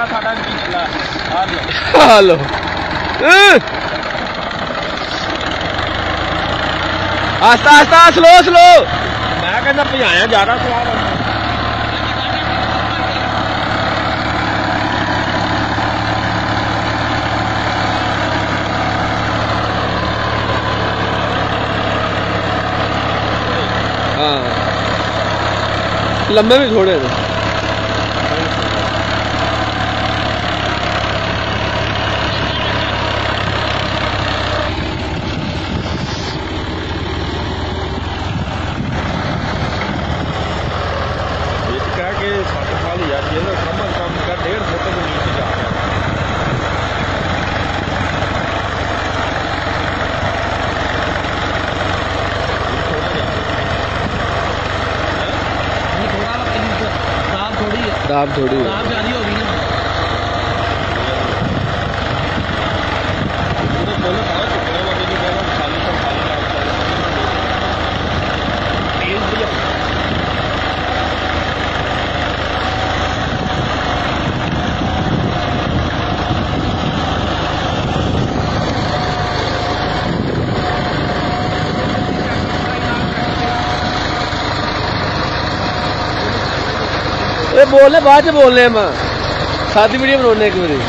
ਆ ਸਾਡਾ ਕੀ ਲੈ ਆ ਲਓ ਹਾਲੋ ਆਸਤਾ ਆਸਤਾ ਸਲੋ ਸਲੋ ਮੈਂ ਕਹਿੰਦਾ ਭਜਾਇਆ ਜ਼ਿਆਦਾ ਸਵਾਦ ਆ ਹਾਂ ਲੰਮੇ ਵੀ ਥੋੜੇ तो कम अज कम का डेढ़ सौ तक नीचे जा रहा है दाब थोड़ी दाब जा रही हो ਇਹ ਬੋਲਨੇ ਬਾਅਦ ਚ ਬੋਲਨੇ ਮੈਂ। ਸਾਦੀ ਵੀਡੀਓ ਬਣਾਉਣੇ ਇੱਕ ਵਾਰੀ।